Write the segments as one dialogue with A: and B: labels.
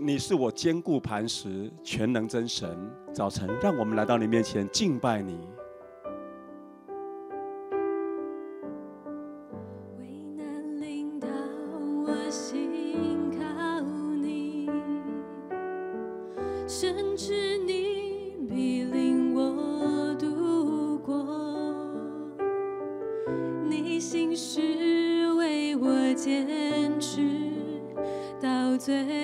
A: 你是我坚固磐石全能真神早晨让我们来到你面前敬拜你。
B: 为难领导我心靠你甚至你比领我度过你心是为我坚持到最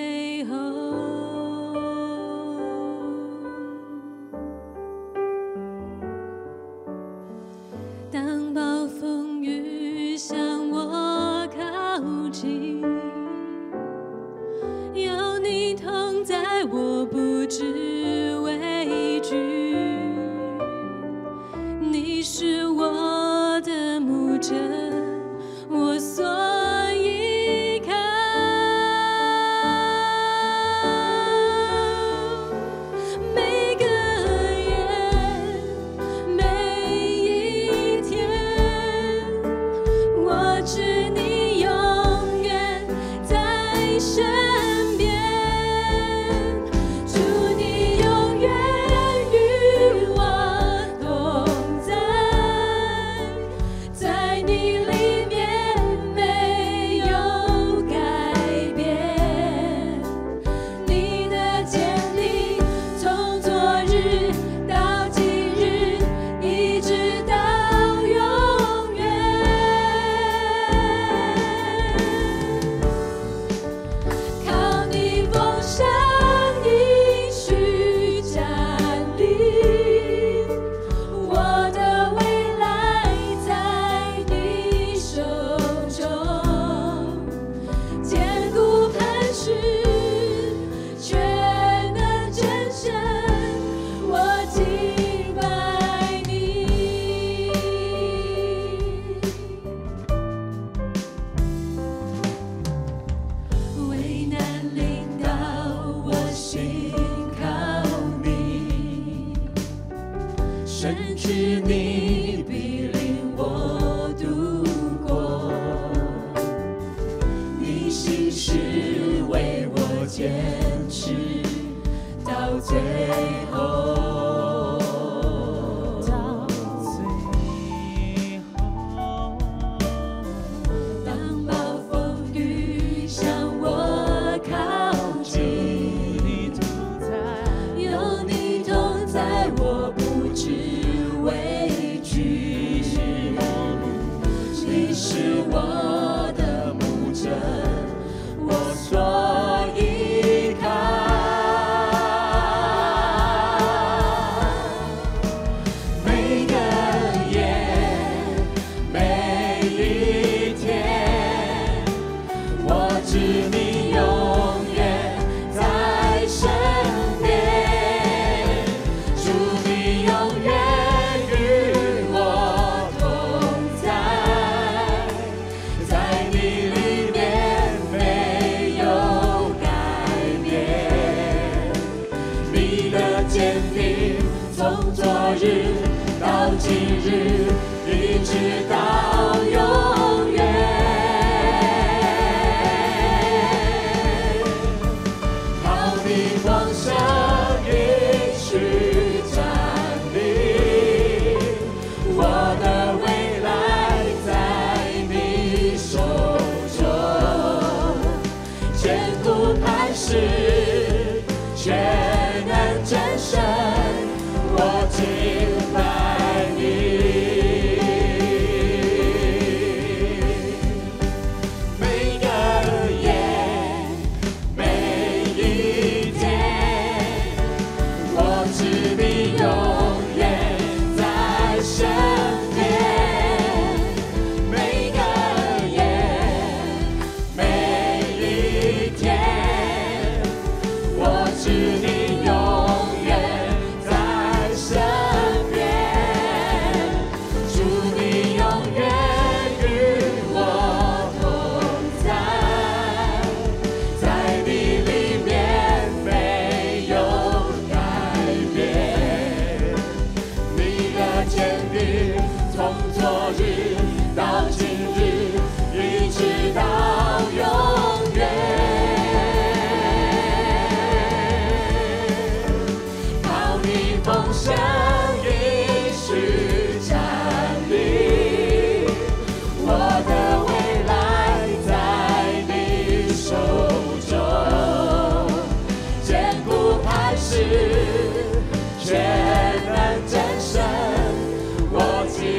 B: 敬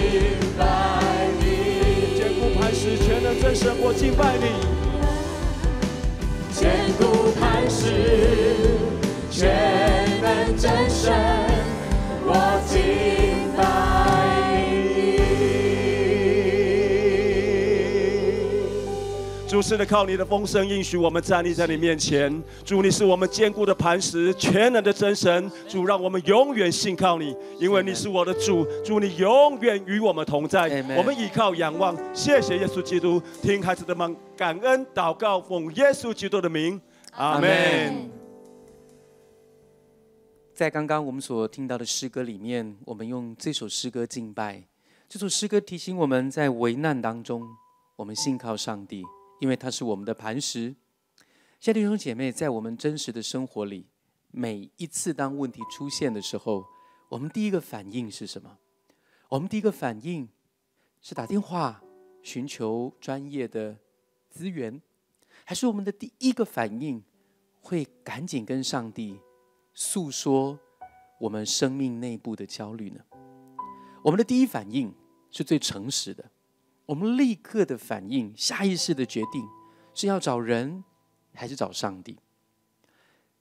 B: 拜地磐石全能真神我敬拜你。坚固磐石全能真神。
A: 是的，靠你的丰盛应许，我们站立在你面前。主，你是我们坚固的磐石，全能的真神。主，让我们永远信靠你，因为你是我的主。主，你永远与我们同在。我们倚靠仰望，谢谢耶稣基督，听孩子的们感恩祷告，奉耶稣基督的名，阿门。
C: 在刚刚我们所听到的诗歌里面，我们用这首诗歌敬拜。这首诗歌提醒我们在危难当中，我们信靠上帝，因为他是我们的磐石。夏弟兄姐妹，在我们真实的生活里，每一次当问题出现的时候，我们第一个反应是什么？我们第一个反应是打电话寻求专业的资源，还是我们的第一个反应会赶紧跟上帝诉说我们生命内部的焦虑呢？我们的第一反应是最诚实的，我们立刻的反应、下意识的决定是要找人还是找上帝？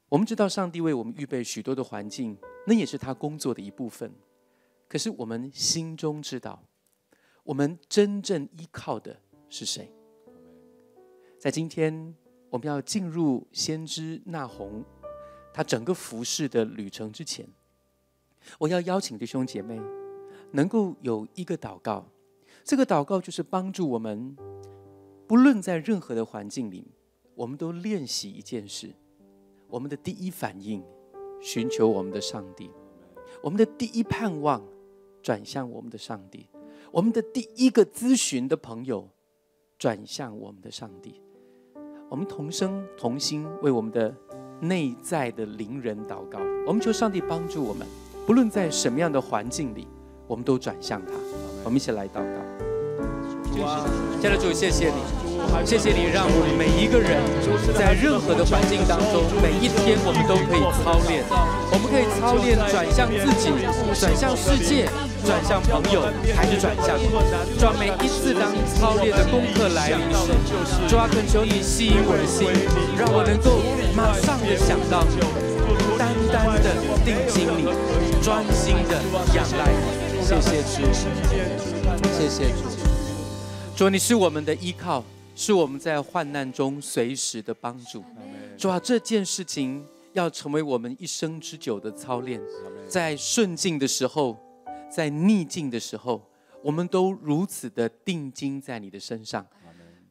C: 我们知道上帝为我们预备许多的环境，那也是他工作的一部分。可是我们心中知道，我们真正依靠的是谁？在今天，我们要进入先知纳红他整个服饰的旅程之前，我要邀请弟兄姐妹能够有一个祷告，这个祷告就是帮助我们，不论在任何的环境里，我们都练习一件事：我们的第一反应，寻求我们的上帝；我们的第一盼望，转向我们的上帝；我们的第一个咨询的朋友，转向我们的上帝。我们同声同心为我们的内在的灵人祷告。我们求上帝帮助我们，不论在什么样的环境里，我们都转向他。我们一起来祷告。
A: 主啊，
C: 亲爱的主，谢谢你，谢谢你让我们每一个人在任何的环境当中，每一天我们都可以操练，我们可以操练转向自己，转向世界，转向朋友，还是转向你。主，每一次当操练的功课来临时，主啊，恳求你吸引我的心，让我能够马上的想到，单单的定睛你，专心的仰赖你。谢谢主，谢谢主。主，你是我们的依靠，是我们在患难中随时的帮助。主啊，这件事情要成为我们一生之久的操练，在顺境的时候，在逆境的时候，我们都如此的定睛在你的身上。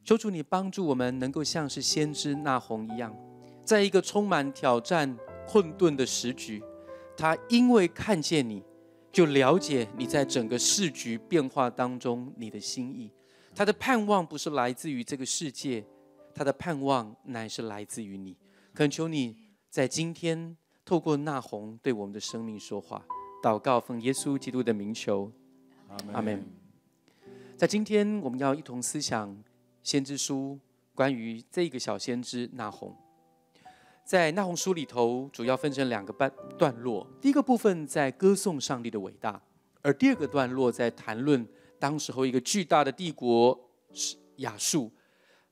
C: 求主你帮助我们，能够像是先知那红一样，在一个充满挑战、困顿的时局，他因为看见你，就了解你在整个世局变化当中你的心意。他的盼望不是来自于这个世界，他的盼望乃是来自于你。恳求你在今天透过那红对我们的生命说话，祷告奉耶稣基督的名求，阿门。在今天，我们要一同思想先知书关于这个小先知那红。在那红书里头，主要分成两个半段落。第一个部分在歌颂上帝的伟大，而第二个段落在谈论当时候一个巨大的帝国是亚述，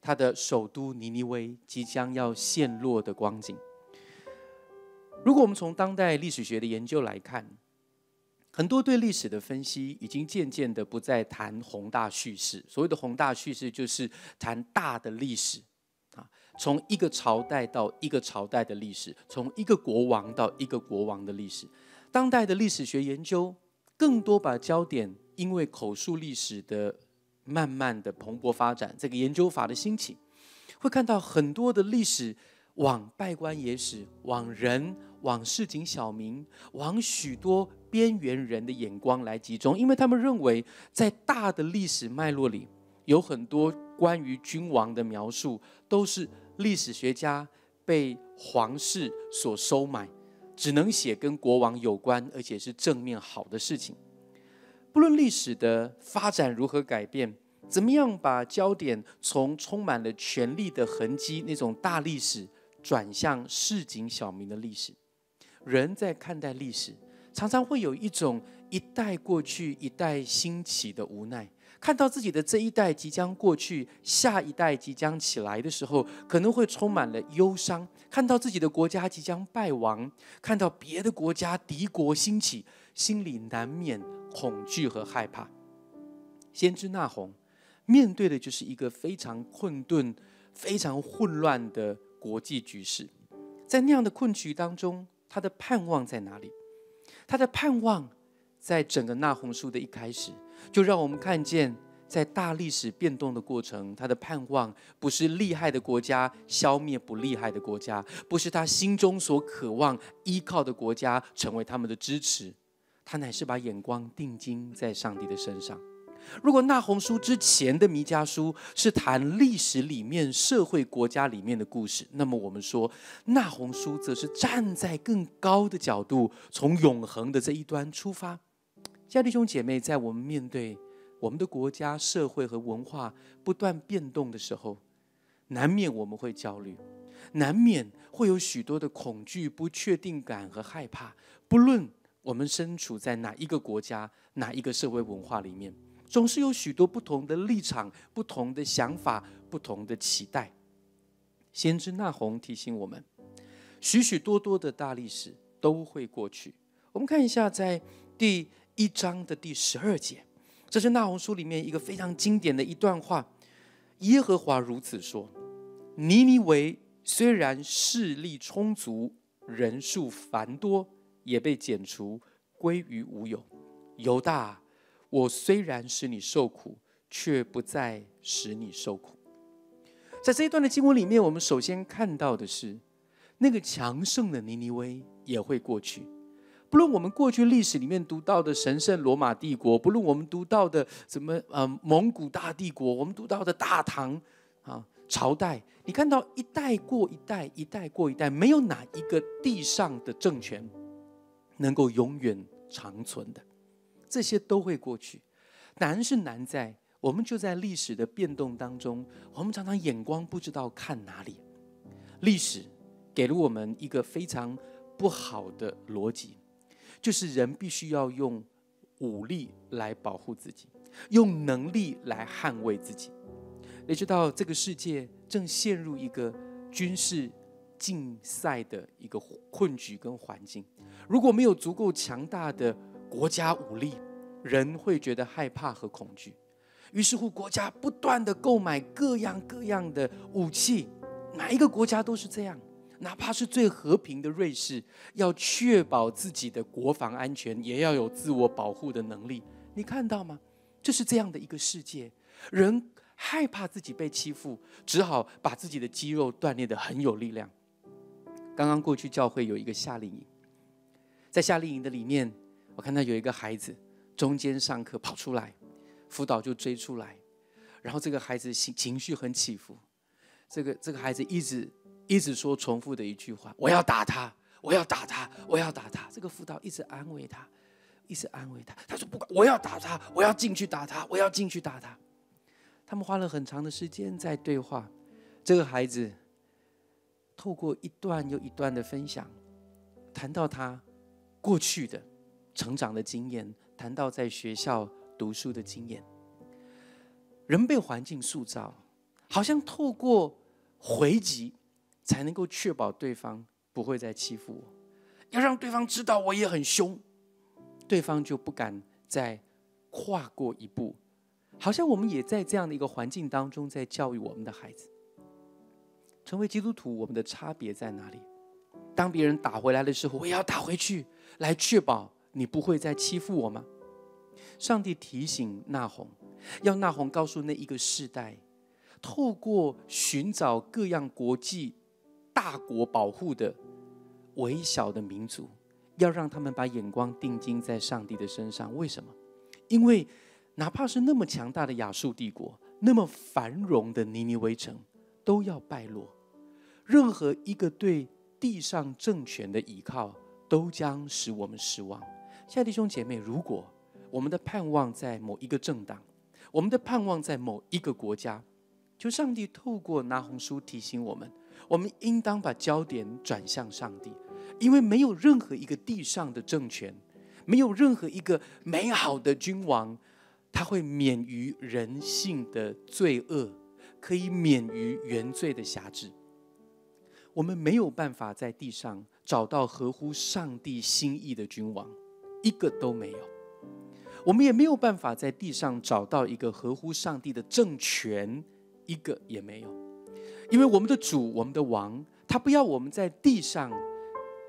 C: 它的首都尼尼微即将要陷落的光景。如果我们从当代历史学的研究来看，很多对历史的分析已经渐渐的不再谈宏大叙事。所谓的宏大叙事，就是谈大的历史，从一个朝代到一个朝代的历史，从一个国王到一个国王的历史。当代的历史学研究更多把焦点，因为口述历史的慢慢的蓬勃发展，这个研究法的兴起，会看到很多的历史往拜官野史、往人、往市井小民、往许多边缘人的眼光来集中，因为他们认为在大的历史脉络里，有很多关于君王的描述都是历史学家被皇室所收买，只能写跟国王有关，而且是正面好的事情。不论历史的发展如何改变，怎么样把焦点从充满了权力的痕迹那种大历史，转向市井小民的历史。人在看待历史，常常会有一种一代过去、一代兴起的无奈，看到自己的这一代即将过去，下一代即将起来的时候，可能会充满了忧伤；看到自己的国家即将败亡，看到别的国家敌国兴起，心里难免恐惧和害怕。先知那红面对的就是一个非常困顿、非常混乱的国际局势，在那样的困局当中，他的盼望在哪里？他的盼望在整个那红书的一开始。就让我们看见，在大历史变动的过程，他的盼望不是厉害的国家消灭不厉害的国家，不是他心中所渴望依靠的国家成为他们的支持，他乃是把眼光定睛在上帝的身上。如果那红书之前的弥迦书是谈历史里面社会国家里面的故事，那么我们说那红书则是站在更高的角度，从永恒的这一端出发。家弟兄姐妹，在我们面对我们的国家、社会和文化不断变动的时候，难免我们会焦虑，难免会有许多的恐惧、不确定感和害怕。不论我们身处在哪一个国家、哪一个社会文化里面，总是有许多不同的立场、不同的想法、不同的期待。先知那红提醒我们，许许多多的大历史都会过去。我们看一下，在第。一章的第十二节，这是那红书里面一个非常经典的一段话。耶和华如此说：尼尼维虽然势力充足，人数繁多，也被剪除，归于无有。犹大，我虽然使你受苦，却不再使你受苦。在这一段的经文里面，我们首先看到的是，那个强盛的尼尼微也会过去。不论我们过去历史里面读到的神圣罗马帝国，不论我们读到的什么呃蒙古大帝国，我们读到的大唐啊朝代，你看到一代过一代，一代过一代，没有哪一个地上的政权能够永远长存的，这些都会过去。难是难在我们就在历史的变动当中，我们常常眼光不知道看哪里。历史给了我们一个非常不好的逻辑。就是人必须要用武力来保护自己，用能力来捍卫自己。你知道这个世界正陷入一个军事竞赛的一个困局跟环境。如果没有足够强大的国家武力，人会觉得害怕和恐惧。于是乎，国家不断的购买各样各样的武器，哪一个国家都是这样。哪怕是最和平的瑞士，要确保自己的国防安全，也要有自我保护的能力。你看到吗？这是这样的一个世界，人害怕自己被欺负，只好把自己的肌肉锻炼得很有力量。刚刚过去教会有一个夏令营，在夏令营的里面，我看到有一个孩子中间上课跑出来，辅导就追出来，然后这个孩子情情绪很起伏，这个这个孩子一直。一直说重复的一句话：“我要打他，我要打他，我要打他。”这个辅导一直安慰他，一直安慰他。他说：“不管，我要打他，我要进去打他，我要进去打他。”他们花了很长的时间在对话。这个孩子透过一段又一段的分享，谈到他过去的成长的经验，谈到在学校读书的经验。人被环境塑造，好像透过回击。才能够确保对方不会再欺负我，要让对方知道我也很凶，对方就不敢再跨过一步。好像我们也在这样的一个环境当中，在教育我们的孩子。成为基督徒，我们的差别在哪里？当别人打回来的时候，我也要打回去，来确保你不会再欺负我吗？上帝提醒那红，要那红告诉那一个世代，透过寻找各样国际。大国保护的微小的民族，要让他们把眼光定睛在上帝的身上。为什么？因为哪怕是那么强大的亚述帝国，那么繁荣的尼尼微城，都要败落。任何一个对地上政权的依靠，都将使我们失望。亲爱的弟兄姐妹，如果我们的盼望在某一个政党，我们的盼望在某一个国家，求上帝透过拿红书提醒我们。我们应当把焦点转向上帝，因为没有任何一个地上的政权，没有任何一个美好的君王，他会免于人性的罪恶，可以免于原罪的辖制。我们没有办法在地上找到合乎上帝心意的君王，一个都没有。我们也没有办法在地上找到一个合乎上帝的政权，一个也没有。因为我们的主，我们的王，他不要我们在地上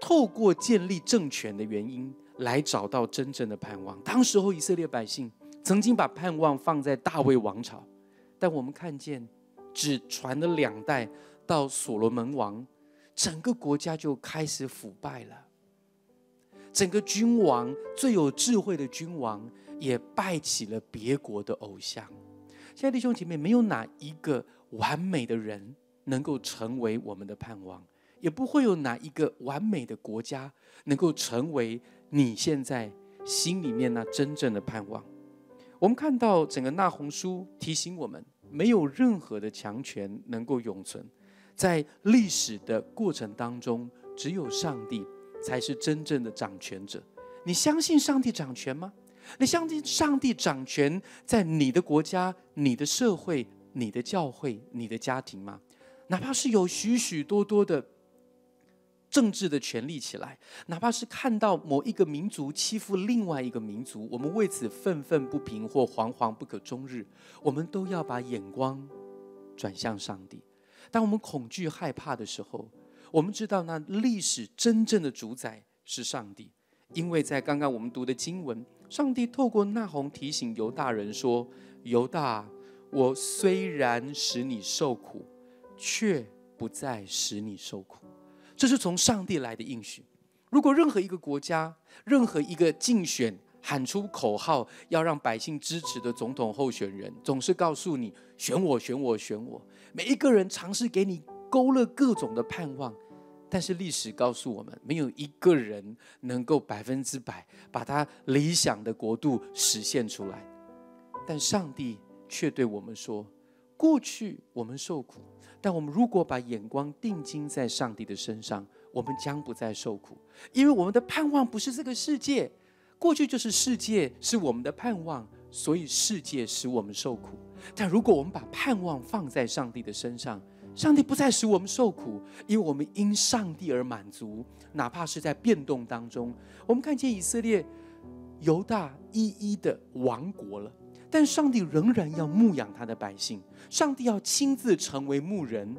C: 透过建立政权的原因来找到真正的盼望。当时候以色列百姓曾经把盼望放在大卫王朝，但我们看见只传了两代到所罗门王，整个国家就开始腐败了。整个君王最有智慧的君王也拜起了别国的偶像。现在弟兄姐妹，没有哪一个完美的人能够成为我们的盼望，也不会有哪一个完美的国家能够成为你现在心里面那真正的盼望。我们看到整个那红书提醒我们，没有任何的强权能够永存，在历史的过程当中，只有上帝。才是真正的掌权者。你相信上帝掌权吗？你相信上帝掌权在你的国家、你的社会、你的教会、你的家庭吗？哪怕是有许许多多的政治的权力起来，哪怕是看到某一个民族欺负另外一个民族，我们为此愤愤不平或惶惶不可终日，我们都要把眼光转向上帝。当我们恐惧害怕的时候，我们知道，那历史真正的主宰是上帝，因为在刚刚我们读的经文，上帝透过那红提醒犹大人说：“犹大，我虽然使你受苦，却不再使你受苦。”这是从上帝来的应许。如果任何一个国家、任何一个竞选喊出口号要让百姓支持的总统候选人，总是告诉你“选我，选我，选我”，每一个人尝试给你。勾勒各种的盼望，但是历史告诉我们，没有一个人能够百分之百把他理想的国度实现出来。但上帝却对我们说：过去我们受苦，但我们如果把眼光定睛在上帝的身上，我们将不再受苦，因为我们的盼望不是这个世界。过去就是世界是我们的盼望，所以世界使我们受苦。但如果我们把盼望放在上帝的身上，上帝不再使我们受苦，因为我们因上帝而满足，哪怕是在变动当中。我们看见以色列、犹大一一的亡国了，但上帝仍然要牧养他的百姓。上帝要亲自成为牧人。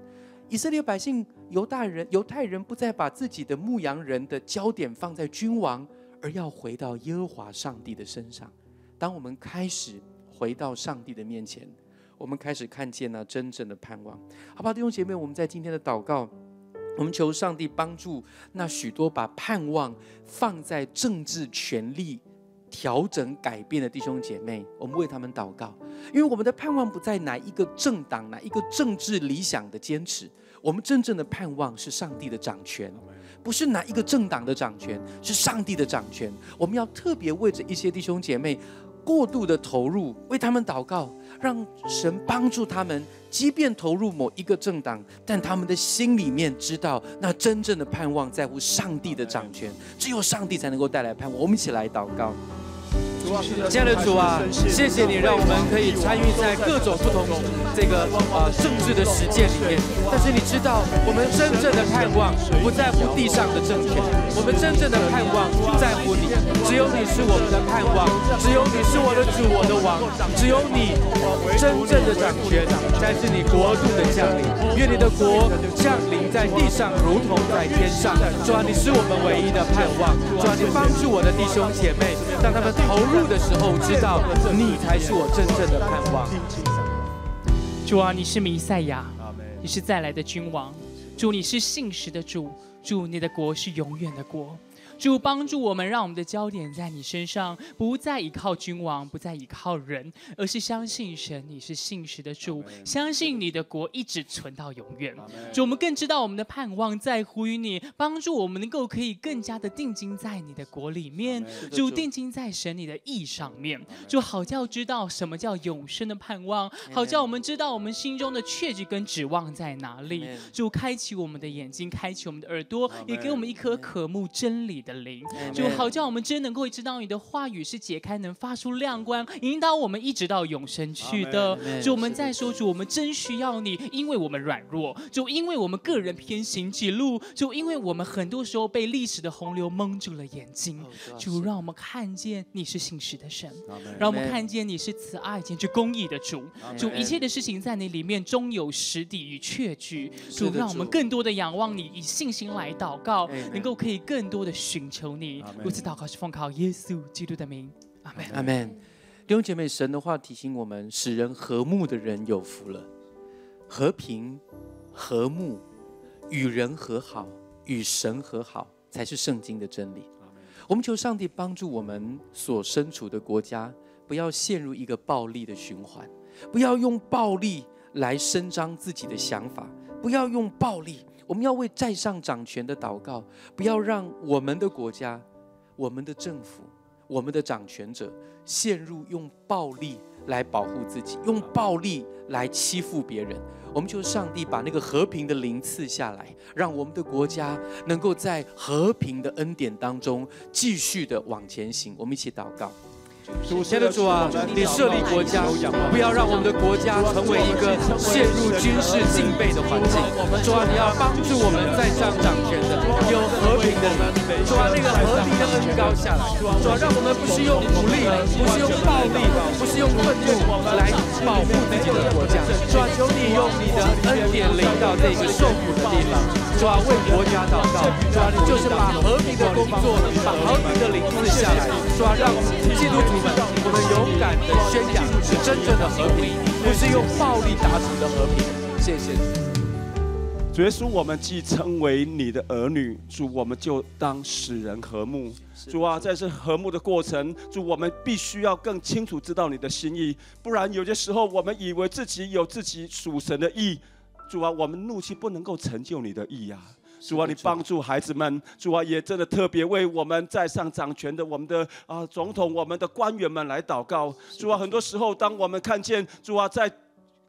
C: 以色列百姓、犹大人、犹太人不再把自己的牧羊人的焦点放在君王，而要回到耶和华上帝的身上。当我们开始回到上帝的面前。我们开始看见了真正的盼望，好吧，弟兄姐妹，我们在今天的祷告，我们求上帝帮助那许多把盼望放在政治权力调整改变的弟兄姐妹，我们为他们祷告，因为我们的盼望不在哪一个政党、哪一个政治理想的坚持，我们真正的盼望是上帝的掌权，不是哪一个政党的掌权，是上帝的掌权。我们要特别为着一些弟兄姐妹。过度的投入，为他们祷告，让神帮助他们。即便投入某一个政党，但他们的心里面知道，那真正的盼望在乎上帝的掌权，只有上帝才能够带来盼望。我们一起来祷告。亲爱的主啊，谢谢你让我们可以参与在各种不同这个啊政治的实践里面。但是你知道，我们真正的盼望不在乎地上的政权，我们真正的盼望不在乎你。只有你是我们的盼望，只有你是我的主，我的王，只有你真正的掌权，才是你国度的降临。愿你的国降临在地上，如同在天上。主啊，你是我们唯一的盼望。主啊，你帮助我的弟兄姐妹，让他们投入。的时候，知道你才是我真正的盼望。
D: 主啊，你是弥赛亚，你是再来的君王。主，你是信实的主。主，你的国是永远的国。主帮助我们，让我们的焦点在你身上，不再依靠君王，不再依靠人，而是相信神，你是信实的主，相信你的国一直存到永远。主，我们更知道我们的盼望在乎于你，帮助我们能够可以更加的定睛在你的国里面，主定睛在神你的意上面，主好叫知道什么叫永生的盼望，好叫我们知道我们心中的确据跟指望在哪里。主开启我们的眼睛，开启我们的耳朵，也给我们一颗渴慕真理的灵。主，好叫我们真能够知道你的话语是解开，能发出亮光，引导我们一直到永生去的。主，我们再说，主，我们真需要你，因为我们软弱，就因为我们个人偏行己路，就因为我们很多时候被历史的洪流蒙住了眼睛。主，让我们看见你是信实的神，让我们看见你是慈爱、兼具公义的主。主，一切的事情在你里面终有实底与确据。主，让我们更多的仰望你，以信心来祷告，能够可以更多的寻求你。如此祷告是奉靠耶稣基督的名，阿门。
C: 阿门。弟兄姐妹，神的话提醒我们：使人和睦的人有福了。和平、和睦、与人和好、与神和好，才是圣经的真理。我们求上帝帮助我们所身处的国家，不要陷入一个暴力的循环，不要用暴力来伸张自己的想法，不要用暴力。我们要为在上掌权的祷告，不要让我们的国家、我们的政府、我们的掌权者陷入用暴力来保护自己，用暴力来欺负别人。我们求上帝把那个和平的灵赐下来，让我们的国家能够在和平的恩典当中继续的往前行。我们一起祷告。亲爱的主啊，你设立国家，不要让我们的国家成为一个陷入军事禁备的环境。主啊，你要帮助我们在上掌权的有和平的人。主啊，那个和平的恩高下来。主啊，让我们不是用武力，不是用暴力，不是用愤怒来保护自己的国家。主啊，求你用你的恩典领到这个受苦的地方。主啊，为国家祷告。主啊，你就是把和平的工作，把和平的灵赐下来。主啊，让基督徒。我们勇敢的宣扬是真正的和平，不是用暴力达成的和平。谢谢
A: 主耶稣，我们既称为你的儿女，主，我们就当使人和睦。主啊，在这和睦的过程，主，我们必须要更清楚知道你的心意，不然有些时候我们以为自己有自己属神的意，主啊，我们怒气不能够成就你的意呀。主啊，你帮助孩子们，主啊，也真的特别为我们在上掌权的我们的啊总统、我们的官员们来祷告。主啊，很多时候，当我们看见主啊在。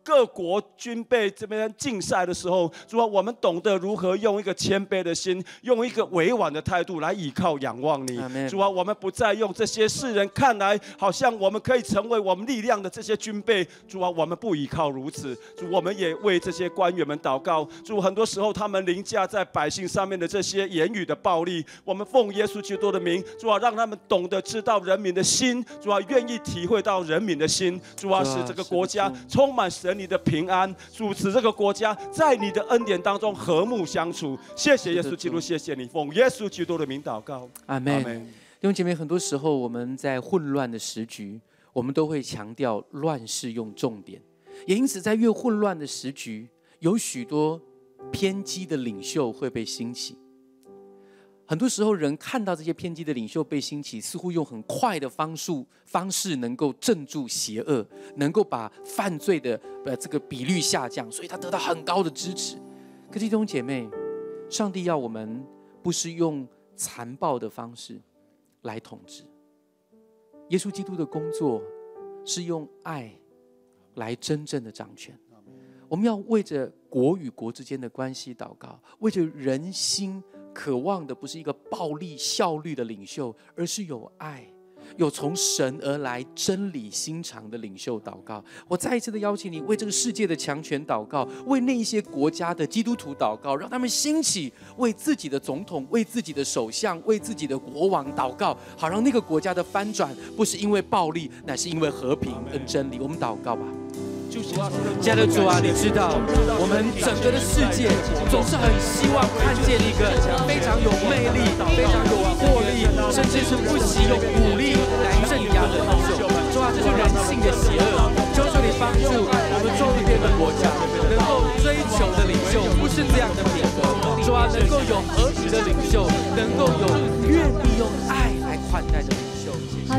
A: 各国军备这边竞赛的时候，主啊，我们懂得如何用一个谦卑的心，用一个委婉的态度来倚靠、仰望你。主啊，我们不再用这些世人看来好像我们可以成为我们力量的这些军备。主啊，我们不依靠如此。主，我们也为这些官员们祷告。主，很多时候他们凌驾在百姓上面的这些言语的暴力，我们奉耶稣基督的名，主啊，让他们懂得知道人民的心。主啊，愿意体会到人民的心。主啊，使这个国家充满神。你的平安，主持这个国家在你的恩典当中和睦相处。谢谢耶稣基督，谢谢你奉耶稣基督的名祷告。
C: 阿门。弟兄姐妹，很多时候我们在混乱的时局，我们都会强调乱世用重点，也因此在越混乱的时局，有许多偏激的领袖会被兴起。很多时候，人看到这些偏激的领袖被兴起，似乎用很快的方式方式能够镇住邪恶，能够把犯罪的呃这个比率下降，所以他得到很高的支持。可是弟兄姐妹，上帝要我们不是用残暴的方式来统治。耶稣基督的工作是用爱来真正的掌权。我们要为着国与国之间的关系祷告，为着人心。渴望的不是一个暴力效率的领袖，而是有爱、有从神而来真理心肠的领袖。祷告，我再一次的邀请你为这个世界的强权祷告，为那一些国家的基督徒祷告，让他们兴起为自己的总统、为自己的首相、为自己的国王祷告，好让那个国家的翻转不是因为暴力，乃是因为和平跟真理。我们祷告吧。亲爱的主啊，你知道我们整个的世界总是很希望看见一个非常有魅力、非常有魄力，甚至是不惜用武力来镇压的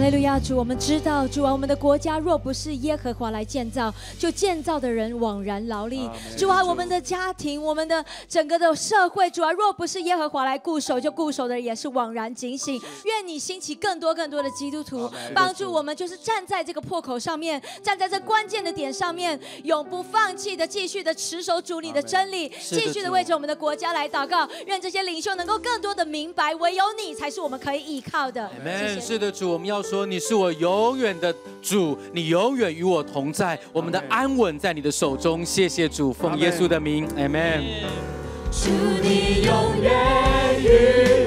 B: 利路亚，主，我们知道，主啊，我们的国家若不是耶和华来建造，就建造的人枉然劳力。主啊，我们的家庭，我们的整个的社会，主啊，若不是耶和华来固守，就固守的人也是枉然警醒。愿你兴起更多更多的基督徒，帮助我们，就是站在这个破口上面，站在这关键的点上面，永不放弃的，继续的持守主你的真理，继续的为着我们的国家来祷告。愿这些领袖能够更多的明白，唯有你才是我们可以依靠的。谢谢。
C: 是的，主，我们要说你是我永远的主，你永远与我同在，我们的安稳在你的手中。谢谢主，奉耶稣的名，mm。
B: 祝你永远与